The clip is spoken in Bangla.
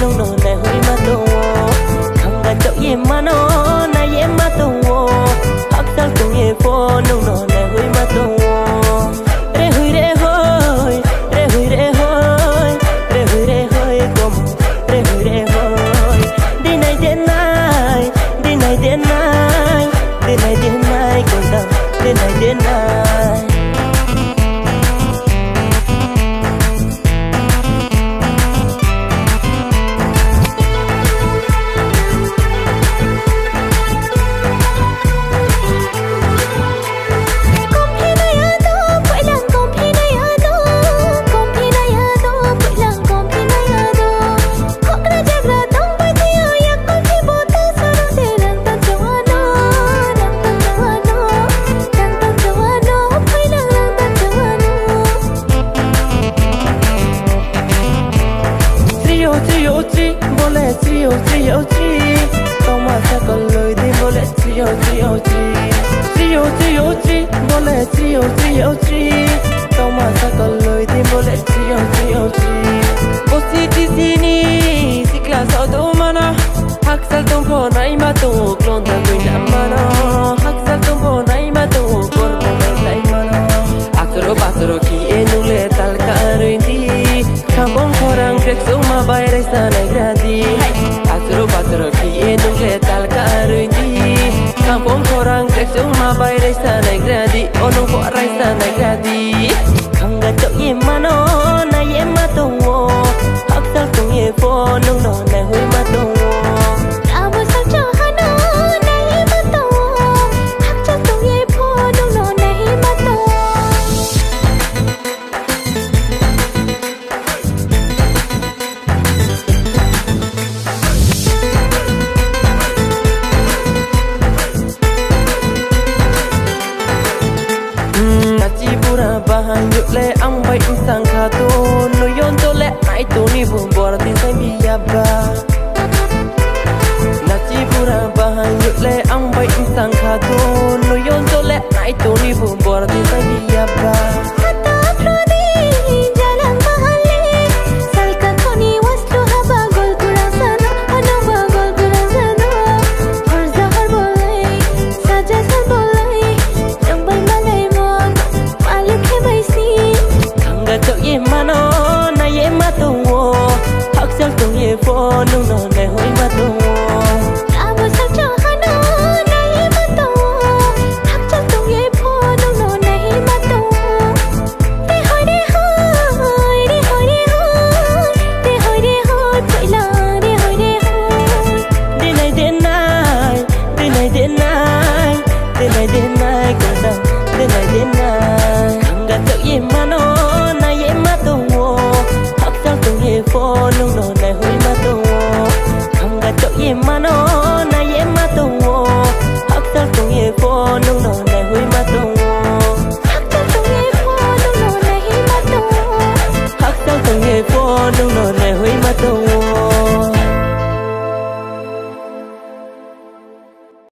nung nung này hui mà tu không cả chậu ye mà nó này ye mà tu hắc sang tu ye phô nung nung này hui mà tu re hui re hoi re hui re hoi re hui re hoi com re hui re hoi đi này đi này đi này đi này đi này đi này con đâu đi này đi này. চিউচি ইউচি বলে চিউচি ইউচি তোমার সকল লই দি বলে চিউচি ইউচি চিউচি ইউচি বলে চিউচি ইউচি তোমার সকল লই দি বলে চিউচি ইউচি বসি দিসিনি সিকলা সদো মানা। হাকসাল তুমি নাই মা তো ক্লোন্দা গুইনা মানা। হাকসাল তুমি নাই মা তো করব নাই মানা। আকরো বাতরো কি তালকা রইন্দি খামং Reflexul mă bai resta n-ai gradi Patru, patru, fie nu le talca rândi Campon corang, reflexul mă bai resta n-ai gradi O nu vor resta n-ai mano bahan yuk le ang bai im sang kha yon to le ai to ni bu bor ti sai ba na chi bahan yuk le ang bai im sang kha yon to le ai to ni bu bor ti sai ba